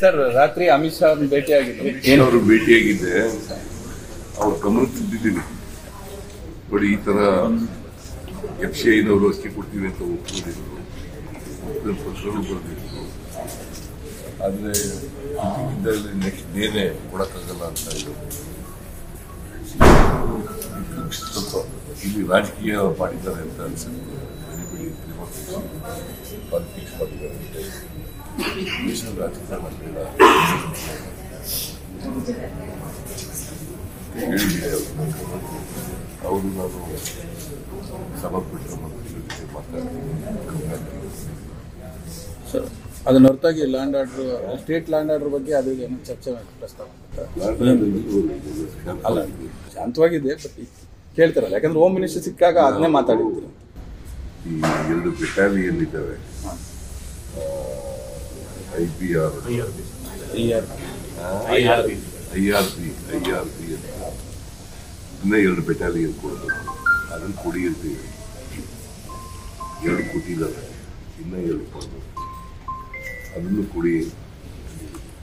Sir, ರಾತ್ರಿ ಅಮಿತ್ ಶಾ ಅವ್ರನ್ನ ಭೇಟಿಯಾಗಿದ್ರು ಏನು ಅವರು ಭೇಟಿಯಾಗಿದ್ದೆ. ಅವ್ರ ಗಮನ ತಂದಿದ್ದೀನಿ ಬಡಿ ಈ ತರ ಎಫ್ ಸಿ ಐನವರು ಅಕ್ಕಿ ಕೊಡ್ತೀವಿ ಅಂತ ಒಪ್ಕೊಂಡಿದ್ರು. ಪತ್ರಗಳು ಬರೆದಿದ್ರು ಆದ್ರೆ ಇದರಲ್ಲಿ ನೆಕ್ಸ್ಟ್ ಡೇನೆ ಕೊಡಕ್ಕಾಗಲ್ಲ ಅಂತ ಸ್ವಲ್ಪ ಇಲ್ಲಿ ರಾಜಕೀಯ ಮಾಡಿದ್ದಾರೆ ಅಂತ ಅನ್ಸುತ್ತೆ. ಪಾಲಿಟಿಕ್ಸ್ ಮಾಡಿದ್ದಾರೆ ದೇಶದ ರಾಜಕಾರಣ ಬೇಡ ಹೇಳಿದ್ದೆ ಅವರು ನಾನು ಸಭಾಪೀಠ ಮಂತ್ರಿಗಳ ಜೊತೆ ಮಾತಾಡ್ತೀನಿ ಸರ್ ಅದನ್ನ ಹೊರತಾಗಿ land order state land order ಬಗ್ಗೆ ಅದು ಏನೋ ಚರ್ಚೆ ಪ್ರಸ್ತಾವ ಅಲ್ಲ ಶಾಂತವಾಗಿದೆ ಬಟ್ ಕೇಳ್ತಾರಲ್ಲ ಯಾಕಂದ್ರೆ ಹೋಮ್ ಮಿನಿಸ್ಟರ್ ಸಿಕ್ಕಾಗ ಅದನ್ನೇ ಮಾತಾಡಿದ್ರು. ಈ ಎರಡು ಬೆಟಾಲಿಯನ್ ಇದ್ದಾವೆ. I P R. I R P I R P ಅಂತ ಇನ್ನ ಎರಡು ಬೆಟಾಲಿಯನ್ ಕೊಡಬೇಕು ಅದನ್ನು ಕೊಡಿ ಅಂತೀವಿ ಎರಡು ಕೊಟ್ಟಿದ್ದಾರೆ. ಇನ್ನೂ ಎರಡು ಕೊಡಬೇಕು ಅದನ್ನು ಕೊಡಿ